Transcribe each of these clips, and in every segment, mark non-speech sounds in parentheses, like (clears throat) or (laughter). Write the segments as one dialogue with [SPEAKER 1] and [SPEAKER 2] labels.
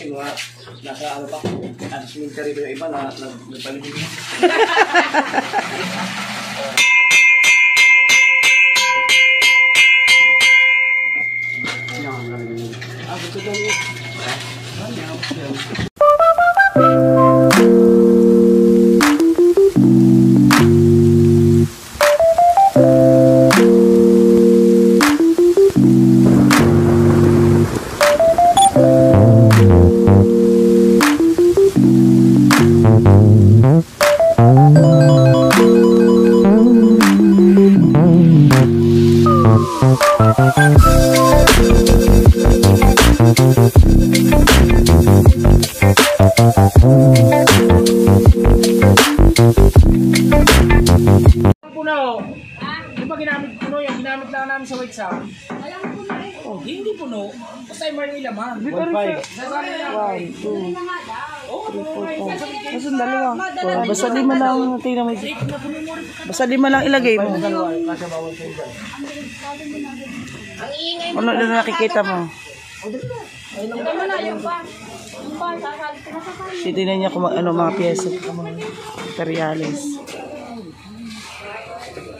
[SPEAKER 1] Kasi mga nasa ano pa, ano cemetery pa yung iba na nag- nagpalibig na. Ah, gusto daw yun. Ah, yeah. Basta
[SPEAKER 2] lima lang ilagay mo. Ano na nakikita mo? Titignan niya kung ano mga pyesa. Materialis.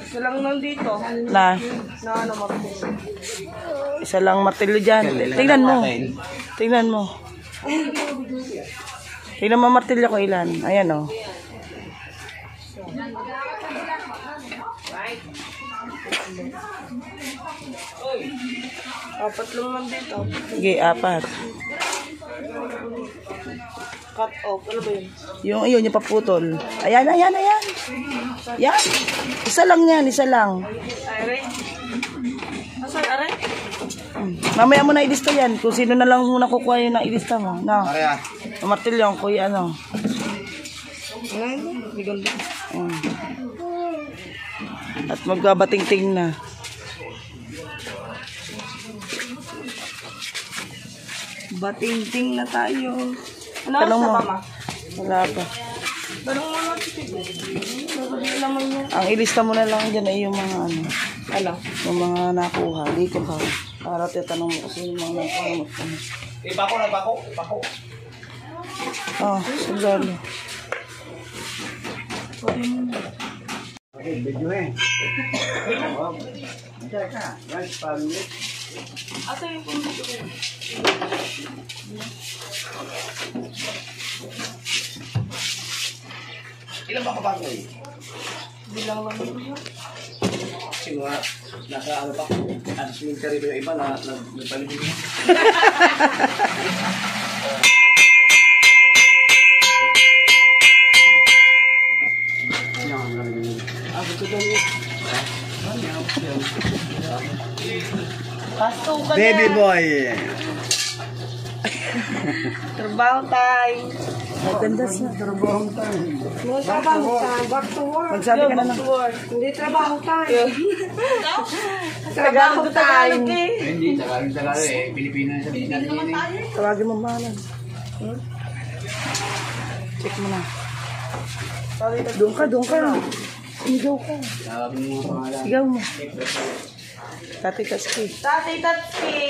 [SPEAKER 3] Isa lang nandito.
[SPEAKER 2] Na,
[SPEAKER 3] Na ano, martilyo.
[SPEAKER 2] isa lang martilyo dyan. Tingnan mo. Tingnan mo. Tingnan mo martilyo ko ilan. Ayan oh.
[SPEAKER 3] Apat lang nandito.
[SPEAKER 2] Sige, apat.
[SPEAKER 3] Cut off. Ano ba yun?
[SPEAKER 2] Yung yun, yung paputol. Ayan, ayan, ayan. Yan. Isa lang yan, isa lang.
[SPEAKER 3] Aray. Asan, aray?
[SPEAKER 2] Hmm. Mamaya mo na ilista yan. Kung sino na lang muna kukuha yung na ilista mo. No.
[SPEAKER 1] Kaya,
[SPEAKER 2] Yung martilyo, ang kuya ano.
[SPEAKER 3] Ano yun? Hindi ganda.
[SPEAKER 2] Mm. At magbabating-ting na.
[SPEAKER 3] Bating-ting na tayo. Ano
[SPEAKER 2] Tanong
[SPEAKER 3] sa
[SPEAKER 2] mo.
[SPEAKER 3] mama?
[SPEAKER 2] Wala pa.
[SPEAKER 3] Tanong mo na.
[SPEAKER 2] Ang ilista mo na lang dyan ay yung mga ano.
[SPEAKER 3] Ano?
[SPEAKER 2] Yung mga nakuha. Dito ka. Para titanong mo kasi yung mga nakuha mo.
[SPEAKER 1] ipako na, ipako, ipako.
[SPEAKER 2] Oh, sandali.
[SPEAKER 1] Okay, video eh. Teka, yan, pamit.
[SPEAKER 3] Asa yung pumunta ko?
[SPEAKER 1] Ilan ba kapag eh?
[SPEAKER 3] Bilang lang yun.
[SPEAKER 1] Kasi mga nasa ano pa, ano cemetery pa yung iba na nag- nagpalibig na. Ah, gusto daw yun. Ah, yeah.
[SPEAKER 3] Pasto ka
[SPEAKER 1] Baby
[SPEAKER 3] na.
[SPEAKER 1] boy. (laughs)
[SPEAKER 3] Trabaho time.
[SPEAKER 2] Maganda siya.
[SPEAKER 3] Trabaho time. Back to work.
[SPEAKER 2] Magsabi ka na lang.
[SPEAKER 3] Hindi trabaho time. (laughs) trabaho time.
[SPEAKER 1] Hindi, Tagalog, Tagalog eh. Pilipino na sabihin natin eh.
[SPEAKER 2] Tawagin mo mahalan. Hmm? Check mo na. Doon ka, doon ka. Sigaw ka. Sigaw mo. Tati Tatsuki.
[SPEAKER 3] Tatay Tatsuki.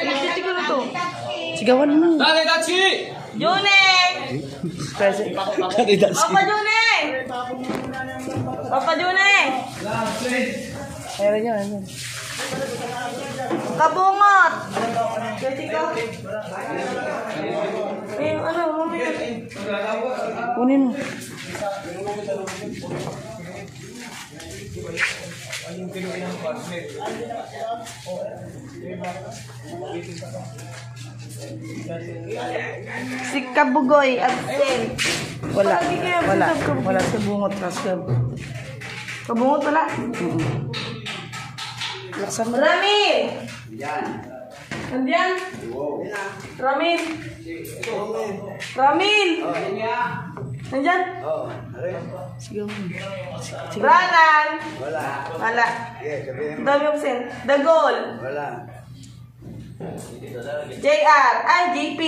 [SPEAKER 3] Nagtiti ko na to.
[SPEAKER 2] Sigawan mo.
[SPEAKER 1] Dati, Tachi!
[SPEAKER 3] June!
[SPEAKER 2] Present.
[SPEAKER 1] Dati, Tachi.
[SPEAKER 3] Papa June! Papa June!
[SPEAKER 2] Meron yun, meron.
[SPEAKER 3] Kabungot! Pwede ka? Eh, ano, mami.
[SPEAKER 2] Kunin mo.
[SPEAKER 3] Si Kabugoy, absent.
[SPEAKER 2] Wala.
[SPEAKER 3] Palagi kayo
[SPEAKER 2] Wala.
[SPEAKER 3] absent.
[SPEAKER 2] Wala sa bungot. Rasgab.
[SPEAKER 3] Kabungot wala.
[SPEAKER 2] Laksan mo.
[SPEAKER 3] Ramil! Nandiyan? Ramil! Ramil! Nandiyan?
[SPEAKER 2] Sigaw mo.
[SPEAKER 3] Branan! Wala. Wala. Dami absent. Dagol!
[SPEAKER 1] Wala.
[SPEAKER 3] JR! Ay, JP!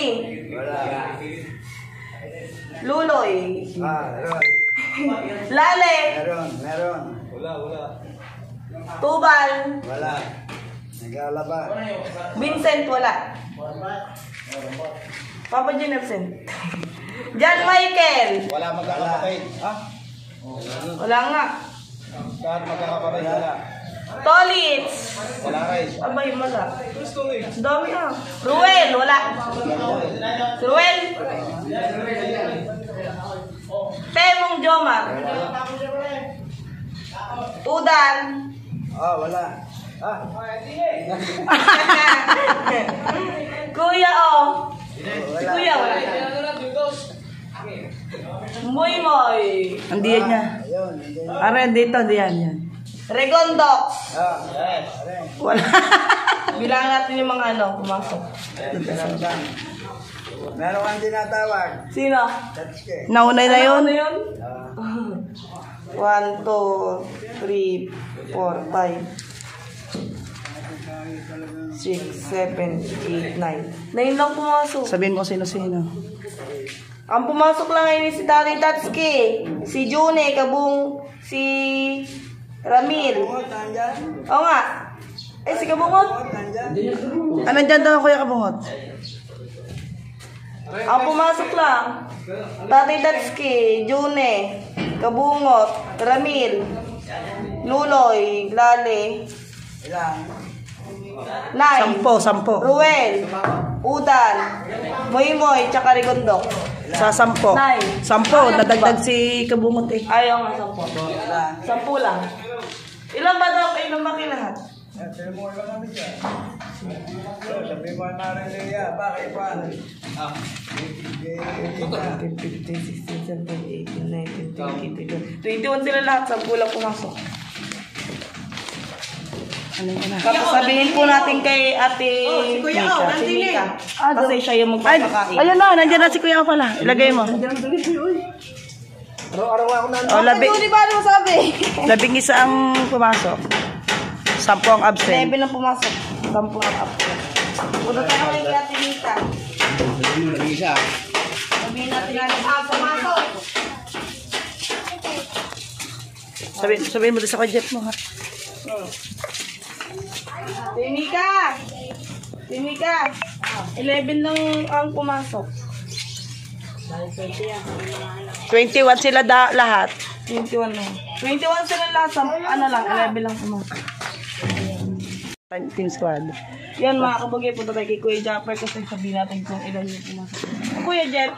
[SPEAKER 3] Luloy!
[SPEAKER 1] Ah, meron.
[SPEAKER 3] Lale!
[SPEAKER 1] Meron, meron.
[SPEAKER 3] Tubal!
[SPEAKER 1] Wala.
[SPEAKER 4] Naglalaba.
[SPEAKER 3] Vincent, wala. Papa Jun absent. (laughs) John Michael.
[SPEAKER 4] Wala magkakapatid. Ha?
[SPEAKER 3] Wala nga.
[SPEAKER 4] Kahit magkakapatid wala.
[SPEAKER 3] Tolitz.
[SPEAKER 4] Wala rin.
[SPEAKER 3] Abay, wala. Dami ah. Ruel, wala. Si Ruel. Temong Jomar. Udan.
[SPEAKER 4] Ah, wala. Ah, (laughs)
[SPEAKER 3] Kuya, oh. Si Kuya, wala. Muy Moy.
[SPEAKER 2] Andiyan niya.
[SPEAKER 4] ayun. hindi.
[SPEAKER 2] Are, dito, diyan yan.
[SPEAKER 3] Regondox.
[SPEAKER 4] Ah, yes.
[SPEAKER 2] Wala. (laughs)
[SPEAKER 3] Bilangan natin yung mga ano, pumasok.
[SPEAKER 4] Pinamdan. Meron kang tinatawag.
[SPEAKER 3] Sino?
[SPEAKER 2] Naunay na yun.
[SPEAKER 3] Ano yun?
[SPEAKER 4] Ah,
[SPEAKER 3] One, two, three, four, five, six, seven, eight, nine. Nine lang pumasok.
[SPEAKER 2] Sabihin mo sino-sino.
[SPEAKER 3] Ang pumasok lang ngayon si Daddy Tatsuki, si June, Kabung, si Ramil. Oo nga. Eh, si Kabungot.
[SPEAKER 2] Ah, nandyan daw Kuya Kabungot.
[SPEAKER 3] Ang pumasok lang. Tatay Tatsuki, June, Kabungot, Ramil, Luloy, Lale? Nay,
[SPEAKER 2] Sampo, sampo.
[SPEAKER 3] Ruel, Udan, Moymoy, tsaka Rigondok.
[SPEAKER 2] Sa sampo.
[SPEAKER 3] Nay.
[SPEAKER 2] Sampo, nadagdag si Kabungot eh.
[SPEAKER 3] Ayaw nga, sampo. Sampu lang. Ilan ba daw? Ilan ba lahat?
[SPEAKER 4] Eh, telemoy lang kami dyan. So, sabi mo na rin niya, bakit pa? Ah.
[SPEAKER 3] 15, 16, 17, 18, 19, 20, 21. 21 sila lahat. Sampu lang pumasok.
[SPEAKER 2] Ano ko na?
[SPEAKER 3] Tapos sabihin po natin kay ate Mika. Si Mika. Kasi siya yung magpapakain.
[SPEAKER 2] ayun na, nandyan na si Kuya pala. Ilagay mo.
[SPEAKER 4] Araw-araw ako na.
[SPEAKER 2] O, labi,
[SPEAKER 3] Di ba ano sabi? (laughs)
[SPEAKER 2] labing isa ang pumasok. Sampo ang absent.
[SPEAKER 3] Seven lang pumasok. Sampu ang up. Punta tayo kay ate Mika. Sabihin natin natin. Ah, pumasok.
[SPEAKER 2] Sabi, sabihin mo sa kajep mo ha.
[SPEAKER 3] Ate Mika! Ate Mika! 11 lang ang pumasok.
[SPEAKER 2] 21 sila da, lahat.
[SPEAKER 3] 21 lang. 21 sila lahat. Sam, ano lang, 11 lang pumasok.
[SPEAKER 2] Team squad.
[SPEAKER 3] Yan mga kabagay, punta tayo kay Kuya Japper kasi sabihin natin kung ilan yung pumasok. Kuya Jet,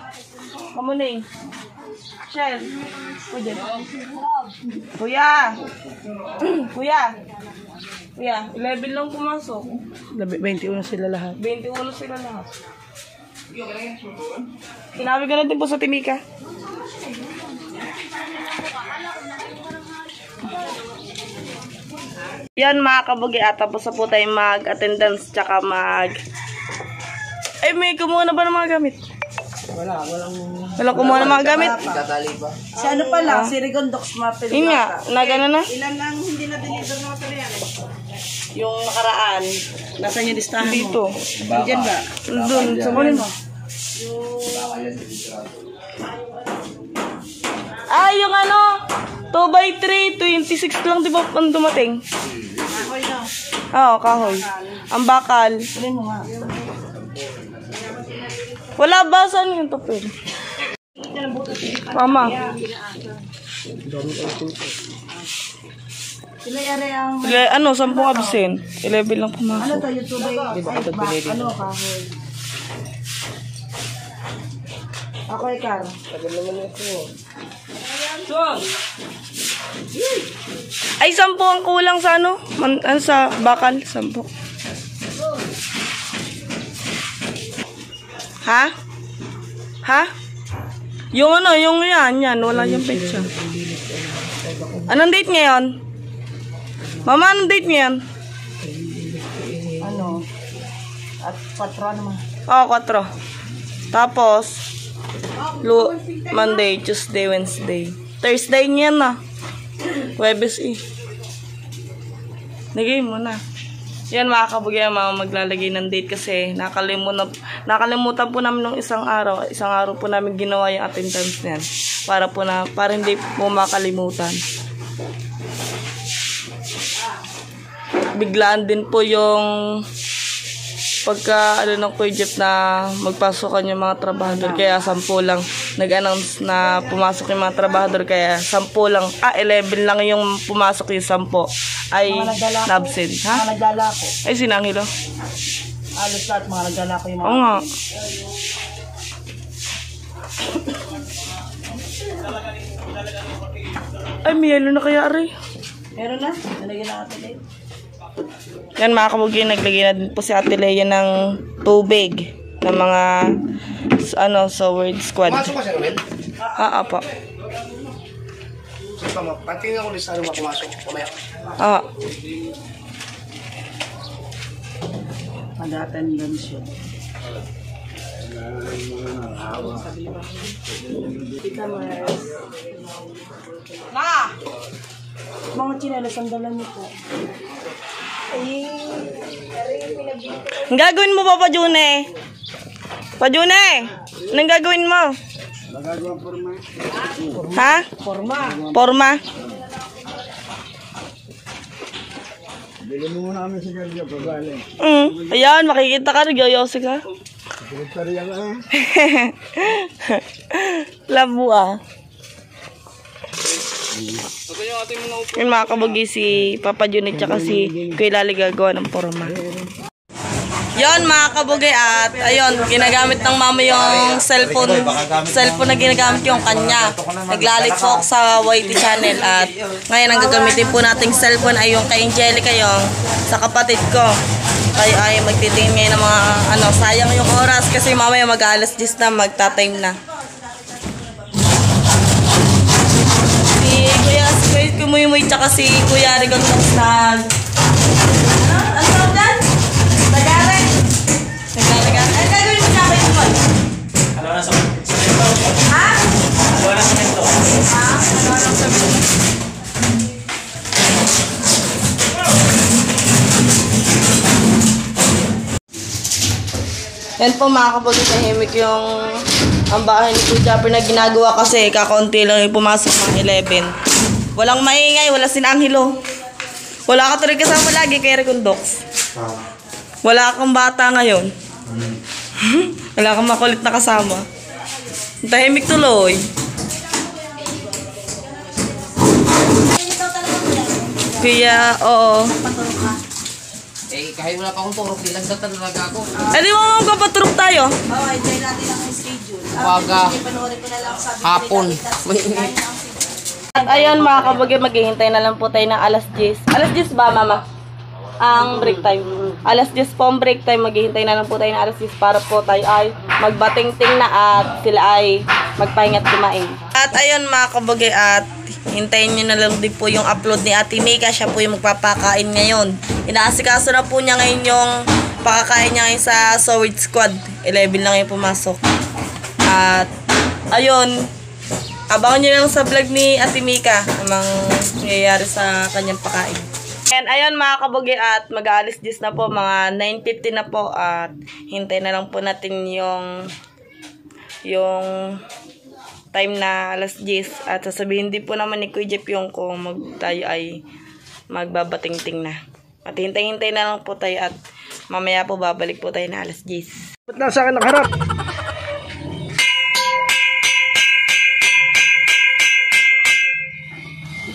[SPEAKER 3] kamo na eh. Shell, Kuya Jet. Kuya! (clears throat) Kuya! Kuya, 11 lang pumasok.
[SPEAKER 2] Labi- 21 sila lahat.
[SPEAKER 3] 21 sila lahat. Sinabi ka natin po sa Timika. Yan mga kabugi at tapos na po tayo mag-attendance tsaka mag... Ay, may kumuha na ba ng mga gamit?
[SPEAKER 4] Wala, walang...
[SPEAKER 3] Walang kumuha ng mga gamit?
[SPEAKER 4] Tatali pa.
[SPEAKER 2] Si ano pala, si Rigondox Martel.
[SPEAKER 3] Yun nga, nagano na?
[SPEAKER 2] Ilan lang hindi na deliver ng material eh? Yung nakaraan. Nasaan yung listahan mo?
[SPEAKER 3] Dito.
[SPEAKER 2] Diyan ba?
[SPEAKER 3] Doon, sa kunin mo. Ah, yung ano, 2x3, 26 lang di ba ang dumating?
[SPEAKER 2] Kahoy na.
[SPEAKER 3] Oo, kahoy. Ang bakal.
[SPEAKER 2] Alin mo nga.
[SPEAKER 3] Wala ba? Saan yung tupil? Mama. Ile, ano, 10 absent. 11 lang
[SPEAKER 2] Ano
[SPEAKER 3] pumasok.
[SPEAKER 2] to, yung tubay? Ay, ba? Ano, kahoy? Ako ikaw.
[SPEAKER 3] Ay, 10 ang kulang sa ano? Man, ano sa bakal? 10. Ha? Ha? Yung ano, yung yan, yan. Wala yung pecha. Anong date ngayon? Mama, anong date ngayon?
[SPEAKER 2] Ano? At patro naman.
[SPEAKER 3] Oo, 4. Tapos, Lu Monday, Tuesday, Wednesday. Thursday niyan na. Webes eh. Lagay mo na. Yan mga kabugyan, mga maglalagay ng date kasi nakalimutan, nakalimutan po namin nung isang araw. Isang araw po namin ginawa yung attendance niyan. Para po na, para hindi po makalimutan. biglaan din po yung pagka ano ng Kuya Jeff na magpasokan yung mga trabahador kaya sampu lang nag-announce na pumasok yung mga trabahador kaya sampu lang ah 11 lang yung pumasok yung sampu ay nabsent ha?
[SPEAKER 2] Mga nagdala ko.
[SPEAKER 3] ay sinangilo
[SPEAKER 2] Alos lahat mga nagdala ko yung mga...
[SPEAKER 3] oo nga ay may yelo na kaya Ari
[SPEAKER 2] Meron na. Nalagyan na natin eh.
[SPEAKER 3] Yan mga kabugin, naglagay na din po si Ate Lea ng tubig ng mga ano, so word squad.
[SPEAKER 1] Pumasok ka siya, Romel?
[SPEAKER 3] Ah, apa.
[SPEAKER 1] Ma- patingin ako ulit sa ano pumasok. Mamaya.
[SPEAKER 3] Ah,
[SPEAKER 2] Mag-attendance yun.
[SPEAKER 3] Ma!
[SPEAKER 2] Mga chinelas ang dala niyo po.
[SPEAKER 3] Ang gagawin mo pa pa, June? Pa, June? Anong gagawin mo? Ha?
[SPEAKER 2] Forma.
[SPEAKER 3] Forma?
[SPEAKER 4] Bili mo muna kami sa ganyan, pabali.
[SPEAKER 3] Mm. Ayan, makikita ka, nagyoyosi ka.
[SPEAKER 4] Sekretary ka eh.
[SPEAKER 3] Labo (laughs) ah. Yung mga kabugi si Papa Junit tsaka si Kuya Lali gagawa ng forma. Yon mga kabugi at ayun, ginagamit ng mama yung cellphone cellphone na ginagamit yung kanya. Naglalit po sa YT channel at ngayon ang gagamitin po nating cellphone ay yung kay Angelica yung sa kapatid ko. Tayo ay magtitingin ngayon ng mga ano, sayang yung oras kasi mamaya mag-alas 10 na, magta-time na. Kuya, si Kuya Kumuy tsaka si Kuya Rigondong nag... Ano? Ano tawag dyan? Nagare. Nagare. Ano gagawin mo sa akin mo?
[SPEAKER 1] Ano na sa semento?
[SPEAKER 3] Ha?
[SPEAKER 1] Ano na sa semento?
[SPEAKER 3] Ha? Ano anong sabi mo? Yan po mga kapatid, tahimik yung ang bahay ni Kuya Japper na ginagawa kasi kakaunti lang yung pumasok ng 11. Walang maingay, wala sinanghilo. Wala ka tuloy kasama lagi kay Recondox. Wala kang bata ngayon. (laughs) wala kang makulit na kasama. Tahimik tuloy. Kuya, oo.
[SPEAKER 5] Eh, kahit wala pa akong turok, di lang daw talaga ako.
[SPEAKER 3] Eh di mo magpapaturok tayo.
[SPEAKER 2] Oo, enjoy natin ang schedule.
[SPEAKER 5] Umaga,
[SPEAKER 2] Panoorin ko na lang sabi
[SPEAKER 5] hapon.
[SPEAKER 3] At ayun mga kabagay, maghihintay na lang po tayo ng alas 10. Alas 10 ba, mama? Ang break time. Alas 10 po ang break time, maghihintay na lang po tayo ng alas 10 para po tayo ay magbating-ting na at sila ay magpahinga at kumain. At ayun mga kabagay, at hintayin nyo na lang din po yung upload ni Ate Mika. Siya po yung magpapakain ngayon. Inaasikaso na po niya ngayon yung pakakain niya ngayon sa Sword Squad. 11 lang yung pumasok. At ayun, Abangan nyo lang sa vlog ni Ate Mika namang nangyayari sa kanyang pakain. And ayun mga kabugi at mag-aalis dis na po, mga 9.50 na po at hintay na lang po natin yung yung time na alas 10 at sasabihin din po naman ni Kuya Jeff yung kung mag, tayo ay magbabatingting na. At hintay-hintay na lang po tayo at mamaya po babalik po tayo na alas 10.
[SPEAKER 1] Ba't nasa akin nakaharap?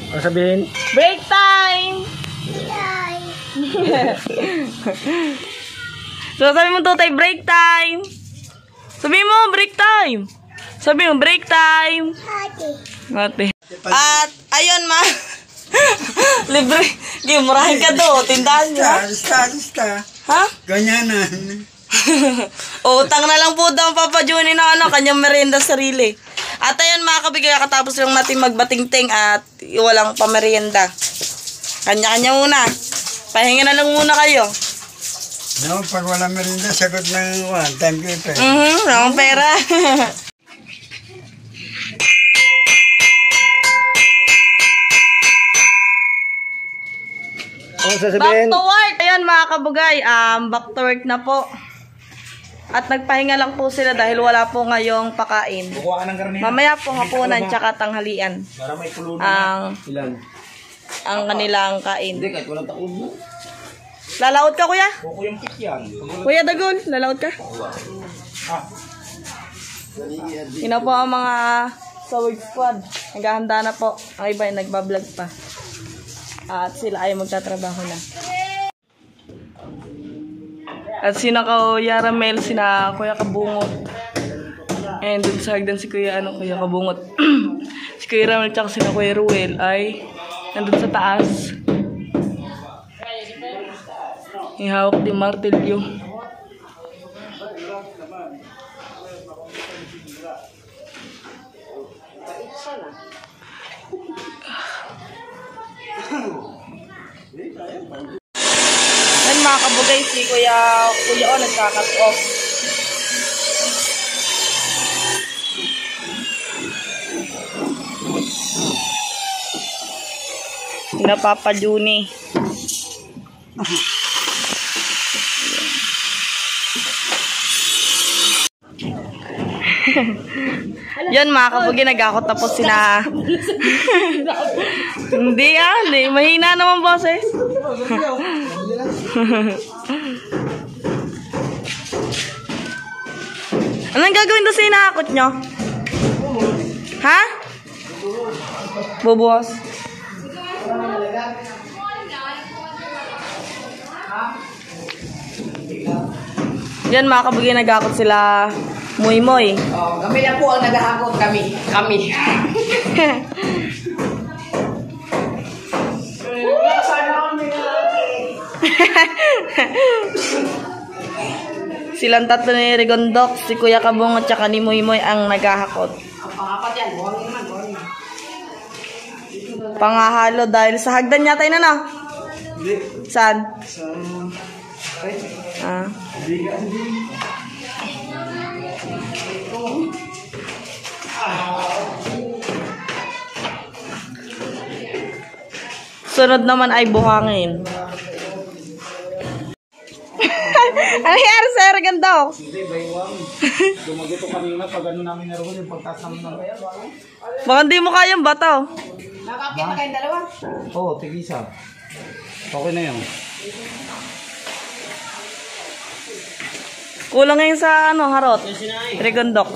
[SPEAKER 1] Ano sabihin?
[SPEAKER 3] Break time! (laughs) so, sabi mo, Tutay, break time! Sabi mo, break time! Sabi mo, break time! Ate. At, ayun, ma. (laughs) Libre. Gimurahin ka do. Tindahan niyo. ha?
[SPEAKER 4] Lista, lista.
[SPEAKER 3] Ha?
[SPEAKER 4] Ganyanan. (laughs)
[SPEAKER 3] Utang na lang po daw ang Papa Johnny na ano, kanyang merienda sarili. At ayun mga kabigay, katapos lang natin magbatingting at walang pamerienda. Kanya-kanya muna. Pahinga na lang muna kayo.
[SPEAKER 4] No, pag wala merinda, sagot ng one time keeper.
[SPEAKER 3] Mhm, wala pera.
[SPEAKER 1] Ano
[SPEAKER 3] back to work! Ayan mga kabugay, um, back to work na po. At nagpahinga lang po sila dahil wala po ngayong pakain.
[SPEAKER 1] Kukuha ka ng karne.
[SPEAKER 3] Mamaya po hapunan tsaka tanghalian
[SPEAKER 1] Para may kulo na.
[SPEAKER 3] ang
[SPEAKER 1] Ilan?
[SPEAKER 3] ang kanilang kain.
[SPEAKER 5] Hindi, kahit walang taon mo.
[SPEAKER 3] Lalaot ka, kuya?
[SPEAKER 1] Kuko yung yan.
[SPEAKER 3] Kuya Dagol, lalaot ka?
[SPEAKER 1] Ah.
[SPEAKER 3] Yun na po ang mga Sawig Squad. Naghahanda na po. Ang iba ay nagbablog pa. At sila ay magtatrabaho na. At sina Kuya Ramel, sina Kuya Kabungot. And dun sa hagdan si Kuya, ano, Kuya Kabungot. (clears throat) si Kuya Ramel tsaka sina Kuya Ruel ay nandun sa taas. Ihawak di martilyo. Mga kabugay si Kuya, Kuya O nagkakat off. Napapa Juni. (laughs) Yan mga kabugay, nagakot tapos sina... (laughs) hindi ah, hindi. Mahina naman boses. (laughs) Anong gagawin doon sa inaakot nyo? Ha? Bubuhos. Yan mga nagakot sila Muy Muy.
[SPEAKER 5] Oh, kami na po ang naghahakot kami. Kami. (laughs)
[SPEAKER 3] Silang tatlo ni Rigondok, si Kuya Kabong at saka ni Muy Muy ang naghahakot.
[SPEAKER 5] Ang pangapat yan. Buhangin naman. Buhangin.
[SPEAKER 3] Pangahalo dahil sa hagdan yata yun ano? Saan? Ah. Sunod naman ay buhangin. (laughs) ano sa Ergandok?
[SPEAKER 1] Hindi, baywang. Dumagito kanina pag ano namin naroon yung pagtaas namin ng
[SPEAKER 3] Baka hindi mo kayang bataw.
[SPEAKER 5] Nakakapit na kayong dalawa.
[SPEAKER 1] Oo, oh, tigisa. Okay na yan.
[SPEAKER 3] Kulang ngayon sa ano, harot. Regondox.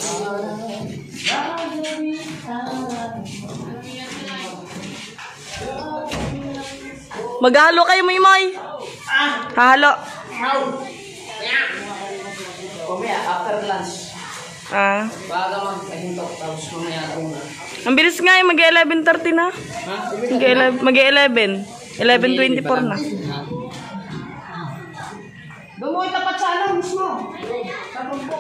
[SPEAKER 3] Maghalo kayo, Mimoy. Hahalo.
[SPEAKER 5] Kumaya, after lunch.
[SPEAKER 3] Ah.
[SPEAKER 5] Baga magpahinto. Tapos mamaya una.
[SPEAKER 3] Ang bilis nga eh, mag-11.30 na. Mag-11. 11.24 na.
[SPEAKER 5] Doon mo itapat sa ano mismo. Sa (laughs) bumbo.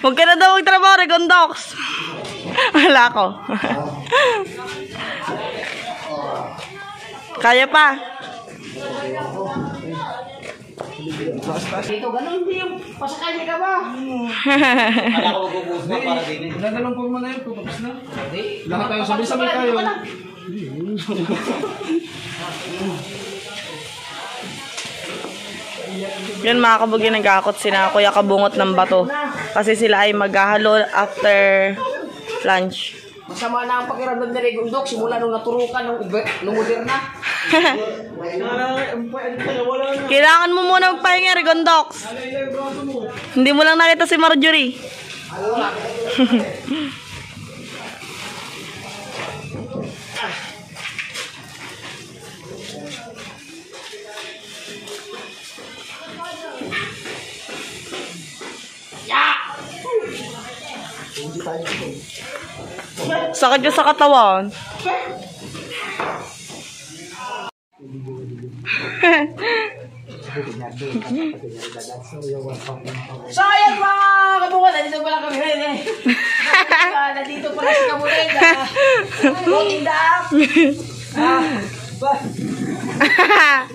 [SPEAKER 3] Huwag ka na daw magtrabaho, Regondox. (laughs) Wala ko. (laughs) Kaya pa.
[SPEAKER 5] Dito, ganun hindi yung pasakay niya ka ba?
[SPEAKER 1] Kala ko magbubuhos na para din. Nagalang po mo na yun, tutapos na. Lahat tayo sabay-sabay tayo.
[SPEAKER 3] Yun mga kabugi, nag-aakot sila kuya kabungot ng bato. Kasi sila ay maghahalo after lunch.
[SPEAKER 5] Masama na ang pakiramdam ni Regundok simula nung naturukan nung, nung moderna. (laughs)
[SPEAKER 3] Kailangan mo muna magpahinga, Regondox. Hindi mo lang nakita si Marjorie. (laughs) Sakit yun sa katawan.
[SPEAKER 5] So, ayan mga kabungan, nandito pala kami ngayon eh. (laughs) Ah, nandito pala si Kamulig. Voting the app. Ah, ba- (laughs)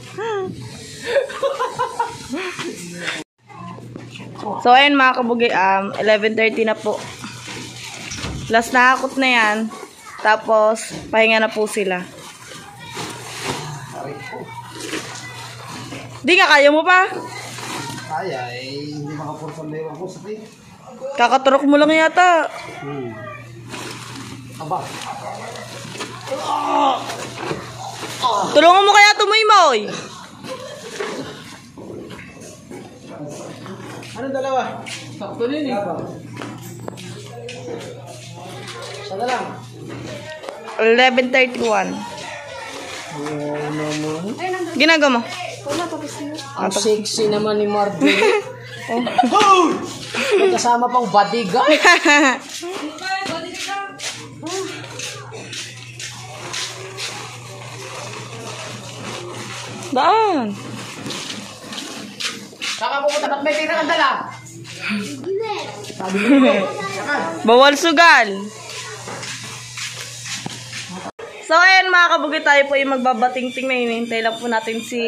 [SPEAKER 3] So, ayun mga kabugi, um, 11.30 na po. Last na hakot na yan. Tapos, pahinga na po sila. Di nga, kaya mo pa?
[SPEAKER 1] Kaya eh, hindi makapursan lewan ko sa.
[SPEAKER 3] Kakaturok mo lang yata.
[SPEAKER 1] Hmm. Aba,
[SPEAKER 3] Tulungan mo kaya tumoy-moy.
[SPEAKER 1] Anong dalawa?
[SPEAKER 5] Sakto din eh. Sana lang.
[SPEAKER 3] 11.31. Ginagawa mo?
[SPEAKER 5] Ang sexy naman ni Marjorie. (laughs) May kasama pang bodyguard.
[SPEAKER 3] Daan.
[SPEAKER 5] Saka pupunta ba't may tira kang dala? (laughs)
[SPEAKER 3] Bawal sugal. So, ayan mga kabugit, tayo po yung magbabating-ting. Na hinihintay lang po natin si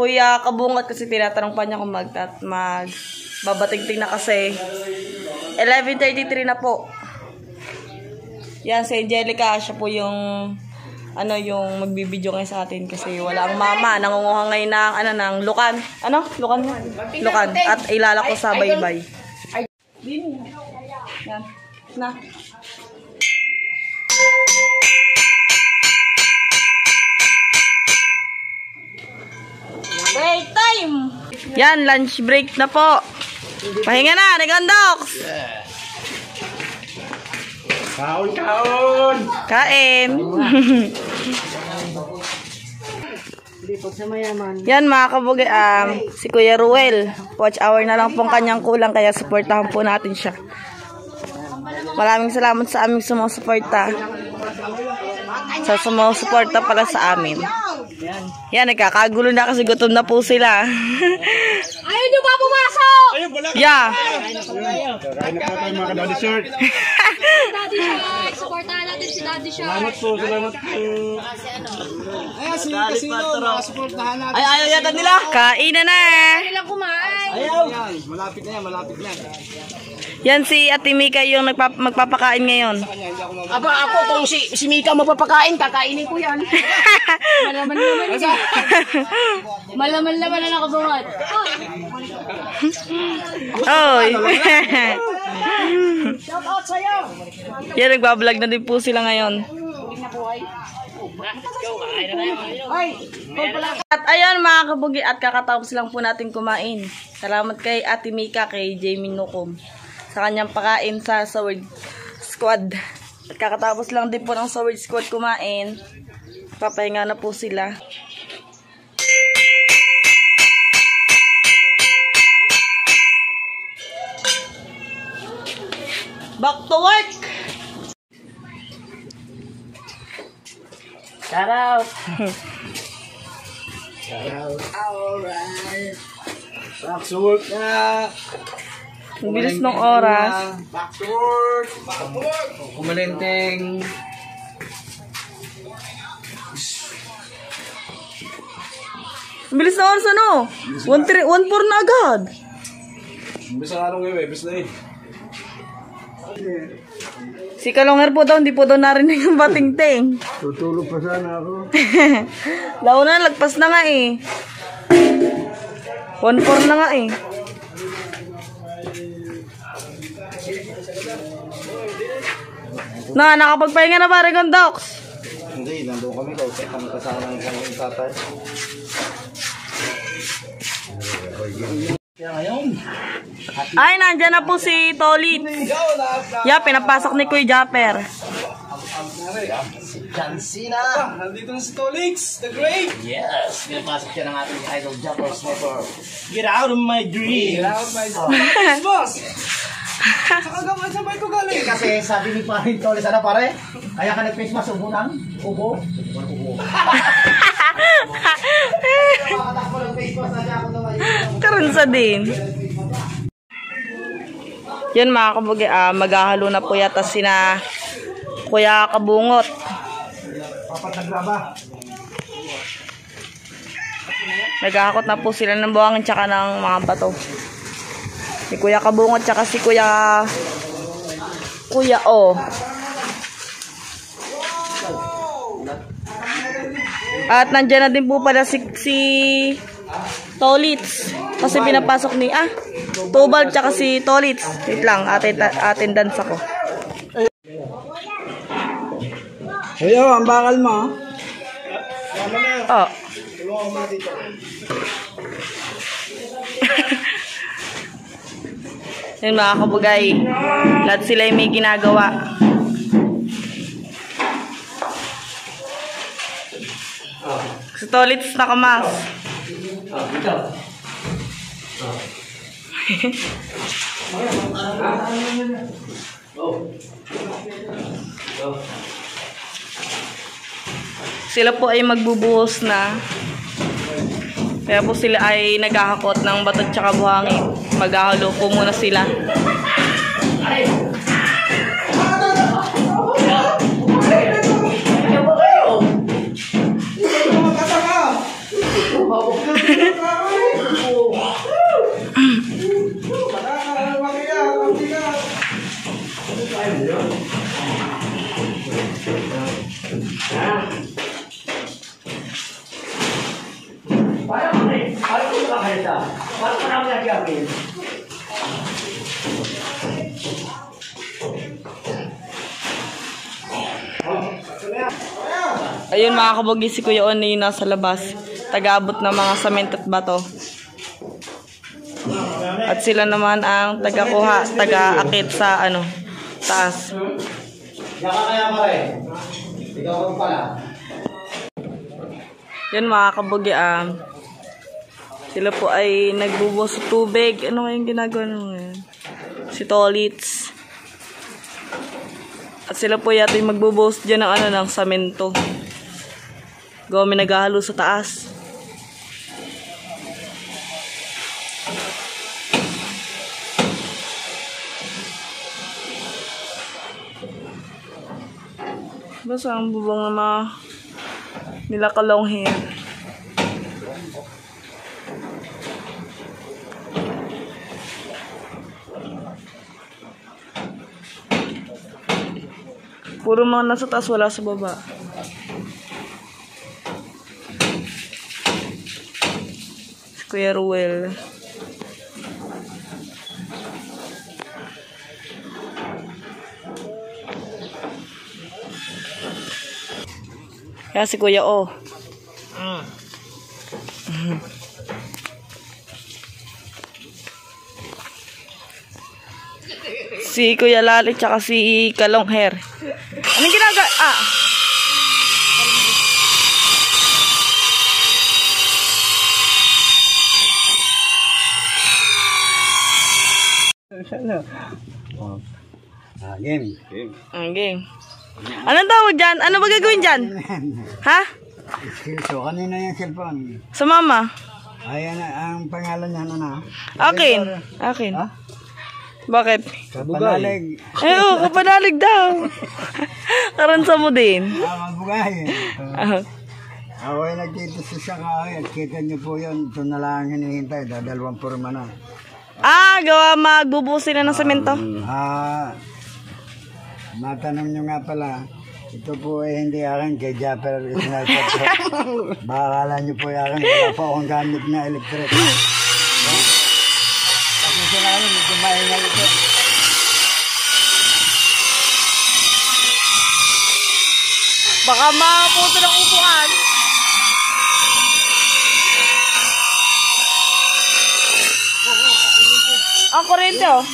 [SPEAKER 3] Kuya Kabungat kasi tinatanong pa niya kung mag, mag babating-ting na kasi. 11.33 na po. Yan, si Angelica, siya po yung ano yung magbibideo ngayon sa atin kasi wala ang mama. Nangunguha ngayon ng ano ng lukan ano? Lukan lukan at ilala ko sa baybay. Yan. Na Break time! Yan, lunch break na po. Pahinga na, Regondox!
[SPEAKER 1] Kaon, kaon!
[SPEAKER 3] Kain! Yan mga kabugi, um, si Kuya Ruel. Watch hour na lang pong kanyang kulang kaya supportahan po natin siya. Maraming salamat sa aming sumusuporta. Sa sumusuporta pala sa amin. Yan, nagkakagulo na kasi gutom na po sila. (laughs)
[SPEAKER 6] Ayaw nyo ba pumasok?
[SPEAKER 3] yeah.
[SPEAKER 1] Kain na po tayo mga kadali shirt.
[SPEAKER 6] Daddy Shark! Supportahan natin si Daddy Shark!
[SPEAKER 1] Salamat po, salamat po. Ayan, si Casino, nakasuportahan natin.
[SPEAKER 3] Ay, ayaw yata nila. Kain na na.
[SPEAKER 6] Kailan kumain?
[SPEAKER 1] Ayaw! Yan, malapit na yan, malapit na.
[SPEAKER 3] Yan si Ate Mika yung nagpap magpapakain ngayon.
[SPEAKER 5] Aba ako, kung si, si Mika mapapakain, kakainin ko yan. (laughs)
[SPEAKER 6] Malaman naman siya. Malaman naman na nakabungat.
[SPEAKER 3] Oy. (laughs)
[SPEAKER 5] Shout out sa'yo!
[SPEAKER 3] Yan, nagbablog na din po sila ngayon. At ayun mga kabugi, at kakatapos lang po natin kumain. Salamat kay Ate Mika, kay Jamie Nukom sa kanyang pakain sa Sword Squad. At kakatapos lang din po ng Sword Squad kumain. Papahinga na po sila. Back to work!
[SPEAKER 5] Shout out!
[SPEAKER 1] Back to work na!
[SPEAKER 3] Ang bilis ng oras.
[SPEAKER 1] Back to work! Back to work! Kumalenteng.
[SPEAKER 3] Ang bilis ng oras ano? 1-4 na agad.
[SPEAKER 1] Bisa nga nung Webes na eh.
[SPEAKER 3] Si Kalonger po daw, hindi po daw narinig yung bating-ting. (laughs)
[SPEAKER 1] Tutulog pa sana ako.
[SPEAKER 3] Lao na, lagpas na nga eh. 1-4 na nga eh. Na, nakapagpahinga na pare kong docs.
[SPEAKER 1] Hindi, nandun kami. Kausap kami kasama ng isang tatay.
[SPEAKER 3] Ay, nandyan na po si Tolit. Yeah, pinapasok ni Kuya Japper.
[SPEAKER 5] John Cena!
[SPEAKER 1] Nandito na si Tolix, the great!
[SPEAKER 5] Yes! Pinapasok siya ng ating idol Jumper Sniper.
[SPEAKER 1] Get out of my dreams! Get out of my dreams! Boss! Saka gawa sa ko galing.
[SPEAKER 5] Kasi sabi ni Parin Tolis, ano pare? Kaya ka nag-face mask, ubo nang? Ubo? Ako naman.
[SPEAKER 3] Karansa din. Yan mga kabugi, ah, maghahalo na po yata sina Kuya Kabungot.
[SPEAKER 1] Papat naglaba.
[SPEAKER 3] Naghahakot na po sila ng buhangin tsaka ng mga bato. Si Kuya Kabungot tsaka si Kuya Kuya O. At nandyan na din po pala si, si Tolits. Kasi pinapasok ni, ah, Tubal tsaka si Tolits. Wait lang, atin, atin dance ako.
[SPEAKER 4] Kuya, ang bakal mo.
[SPEAKER 3] Oh. (laughs) Yun mga kabugay. Lahat sila ay may ginagawa. Sa tolits nakamas. (laughs) Sila po ay magbubuhos na. Kaya po sila ay naghahakot ng bato at saka buhangin. Maghahalo po muna sila. Ayun kabugay si Kuya Oni nasa labas. Tagaabot ng mga sament at bato. At sila naman ang tagakuha, taga-akit sa ano, taas. Yan mga kabugi, um, sila po ay nagbubuhos sa tubig. Ano nga yung ginagawa nyo ngayon? Si Tolits. At sila po yata yung magbubuhos dyan ng ano, ng samento. Gawa may naghahalo sa taas. Basta ang bubong na mga nila ka long hair. Puro mga nasa taas, wala sa baba. Kuya Ruel. Kaya si Kuya O. Si Kuya Lali tsaka si Kalong Hair. Anong ginagawa? Ah!
[SPEAKER 4] Ah, game.
[SPEAKER 3] Ang game. Anong tawag dyan? Ano ba gagawin dyan? Ha?
[SPEAKER 4] So, kanina yung cellphone.
[SPEAKER 3] Sa mama?
[SPEAKER 4] Ayan, ang pangalan niya ano na?
[SPEAKER 3] Akin. Akin.
[SPEAKER 4] Ha?
[SPEAKER 3] Bakit?
[SPEAKER 4] Kapanalig.
[SPEAKER 3] Eh, oo, kapanalig daw. (laughs) Karansa mo din.
[SPEAKER 4] Ah, mabugay.
[SPEAKER 3] Ah,
[SPEAKER 4] Ako ay nagtito sa sakahay at kita niyo po yun. Ito na lang ang hinihintay. Dadalawang purma na.
[SPEAKER 3] Ah, gawa magbubuhos sila ng semento.
[SPEAKER 4] Ah, matanong nyo nga pala. Ito po ay hindi akin kay Japper Sniper po. (laughs) Baka akala nyo po akin. Wala po akong gamit na electric. Kasi sa ngayon, medyo mahingal ito.
[SPEAKER 3] Baka maputo ng upuan. Ang kurente oh.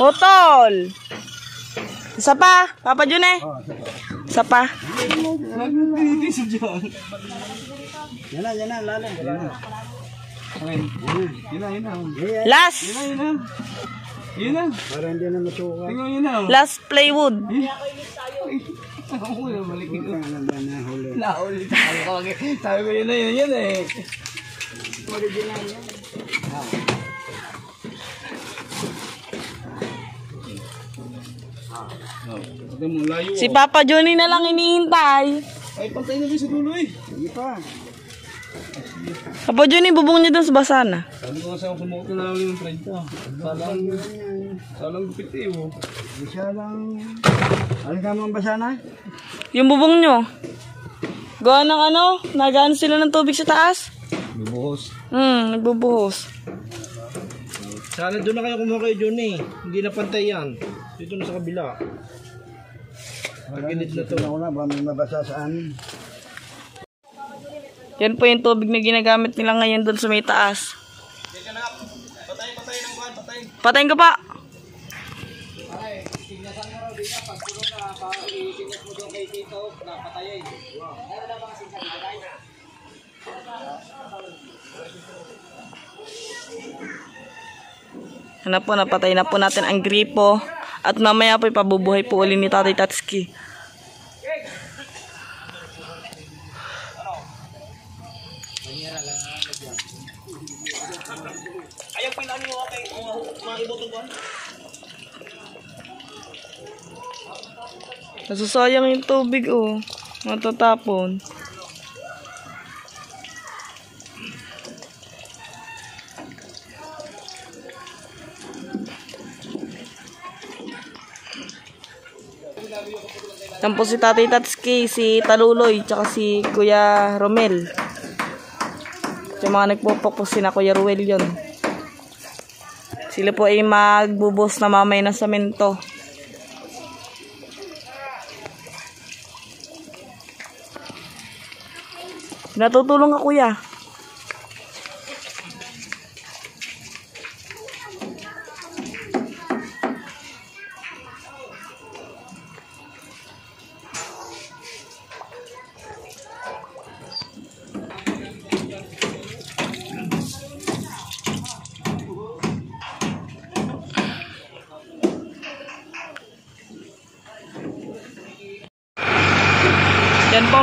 [SPEAKER 3] Putol! Isa pa, Papa Jun eh. Isa pa.
[SPEAKER 4] Yan na, yan na, lalim. Yan na.
[SPEAKER 3] Last!
[SPEAKER 4] Yun na. Para hindi na matuka. Yun na.
[SPEAKER 3] Last plywood.
[SPEAKER 4] Ako na, na huli.
[SPEAKER 1] Nahuli tayo. Sabi ko yun na yun yun eh.
[SPEAKER 3] Si Papa Johnny na lang inihintay.
[SPEAKER 1] Ay, pantay na sa dulo eh.
[SPEAKER 4] Sige pa.
[SPEAKER 3] Papa Johnny, bubong niya dun sa basana.
[SPEAKER 1] Sabi ko kasi ako sumuko na lang yung 30. Salang, salang gupit eh. Oh.
[SPEAKER 4] Isa lang. Ano ka mong basa na?
[SPEAKER 3] Yung bubong nyo. Gawa ng ano, nagaan sila ng tubig sa taas.
[SPEAKER 1] Bubuhos.
[SPEAKER 3] Hmm, nagbubuhos.
[SPEAKER 1] Sana doon na kayo kumuha kay Johnny. Hindi na pantay yan. Dito na sa kabila. Pagilid na to.
[SPEAKER 4] Ako na ba may mabasa sa amin?
[SPEAKER 3] Yan po yung tubig na ginagamit nila ngayon doon sa may taas. Patayin ko pa. Ano po, napatay na po natin ang gripo. At mamaya po ipabubuhay po uli ni Tatay Tatsuki. Nasasayang yung tubig, oh. Matatapon. Yan po si Tatay Tatsuki, si Taluloy, tsaka si Kuya Romel. Yung mga nagpupukpok si na Kuya Ruel yun. Sila po ay magbubos na mamay ng semento. Natutulong ka kuya.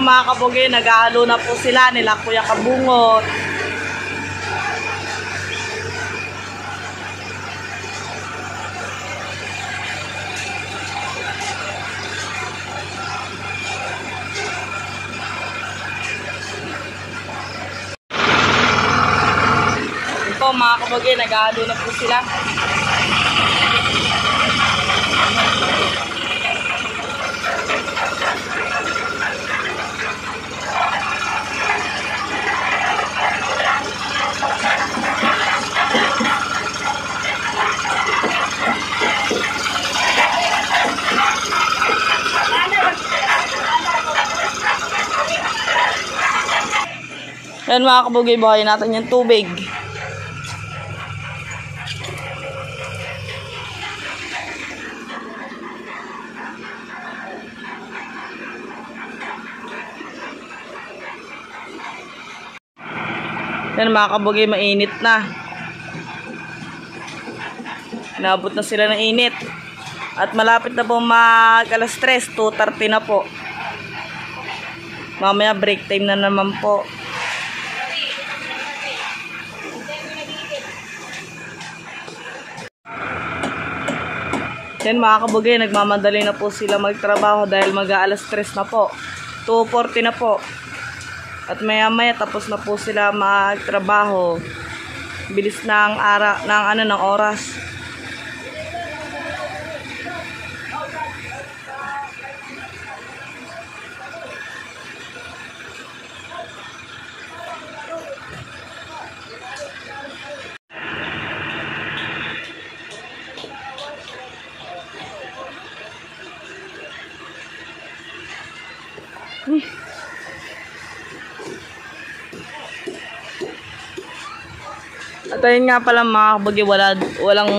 [SPEAKER 3] Mga kabugi, naghahalo na po sila nila Kuya Kabungot. Po mga kabugi, naghahalo na po sila. Yan mga kabugi, buhayin natin yung tubig. Yan mga kabugi, mainit na. Inabot na sila ng init. At malapit na po mag alas 3, 2.30 na po. Mamaya break time na naman po. Yan mga kabugay, nagmamadali na po sila magtrabaho dahil mag-aalas 3 na po. 2.40 na po. At maya maya tapos na po sila magtrabaho. Bilis ng ara ng ano ng oras. At ayun nga pala mga kabagi, wala, walang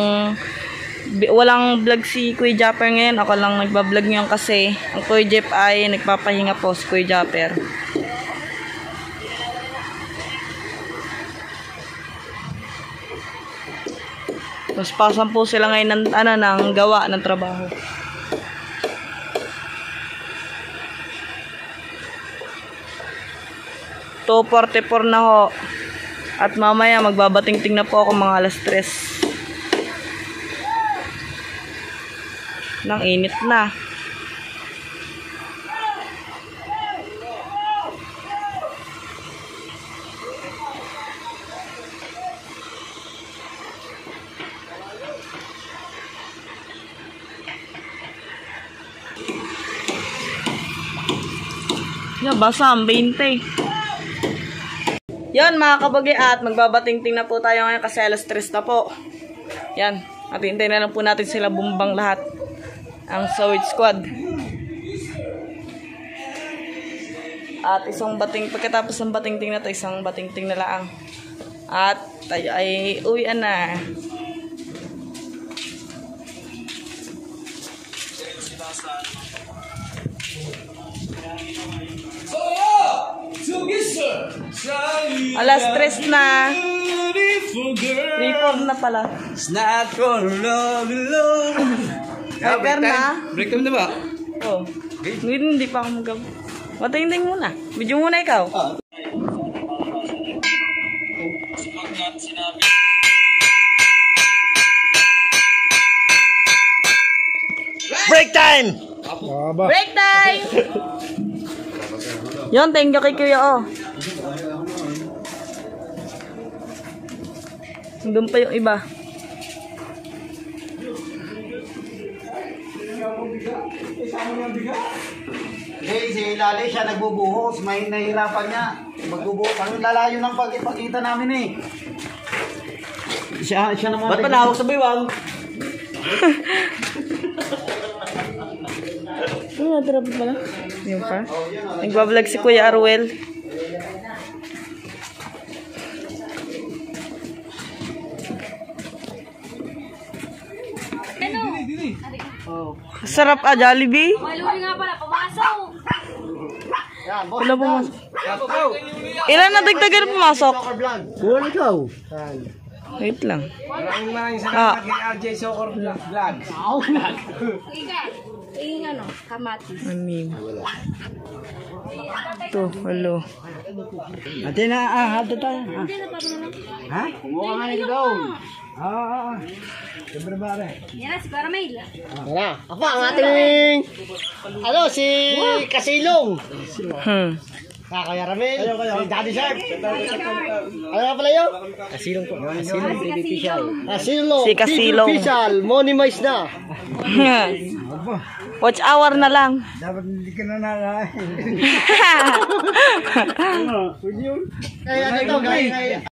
[SPEAKER 3] walang vlog si Kuya Japper ngayon. Ako lang nagbablog ngayon kasi ang Kuya Jeff ay nagpapahinga po si Kuya Japper. Mas pasan po sila ngayon ng, ano, ng gawa ng trabaho. To 44 na ho. At mamaya magbabatingting na po ako mga alas 3. Nang init na. Yeah, basa ang 20. Yan mga kabagi at magbabatingting na po tayo ngayon kasi alas 3 na po. Yan. At hintayin na lang po natin sila bumbang lahat. Ang Sawit Squad. At isang bating, pagkatapos ng bating-ting na to, isang bating-ting na lang. At tayo ay uwian na. Alas tres na. Report na pala.
[SPEAKER 1] It's not for love alone.
[SPEAKER 3] Prepare na.
[SPEAKER 1] Break time na ba?
[SPEAKER 3] Oh. Hindi, hindi pa ako mag Matingting muna. Video muna ikaw.
[SPEAKER 4] Break time!
[SPEAKER 3] Break time! (laughs) Yon, thank you kay Kuya oh. Doon pa yung iba.
[SPEAKER 4] Eh, si Lali siya nagbubuhos, may nahihirapan niya. Magbubuhos, ang lalayo ng pagkipakita namin eh. Siya, siya naman.
[SPEAKER 7] Ba't panawag sa baywang?
[SPEAKER 3] Ano natira pa pala? Yung pa? Nagbablog si Kuya Arwel. Sarap ah, Jollibee.
[SPEAKER 6] Maluli nga pala, pumasok.
[SPEAKER 3] Wala pumasok. Ilan na dagdagan pumasok?
[SPEAKER 4] Buwan ikaw.
[SPEAKER 3] Wait lang.
[SPEAKER 1] Maraming maraming
[SPEAKER 3] Ah.
[SPEAKER 1] salamat kay RJ Soccer Vlog.
[SPEAKER 6] Ika, yung ano, kamatis.
[SPEAKER 3] Anim. Ito, hello.
[SPEAKER 4] Ate na, ah, hato tayo. Ah. Ha? Kumuha nga nito daw. Ah, ah, ah. Siyempre ba rin?
[SPEAKER 6] Yan na, si Caramel.
[SPEAKER 7] Tara, ako ang ating, ano, si Kasilong.
[SPEAKER 3] Hmm.
[SPEAKER 7] Kakaya Ramil, si Daddy Sharp. Ano nga pala yun? Kasilong po. Kasilong
[SPEAKER 6] Si Kasilong.
[SPEAKER 7] Kasilong.
[SPEAKER 3] Si Kasilong.
[SPEAKER 7] Official, money mais na. (laughs)
[SPEAKER 3] Watch hour na lang.
[SPEAKER 4] Dapat hindi ka na nakain. (laughs)
[SPEAKER 7] Kaya ito, kaya,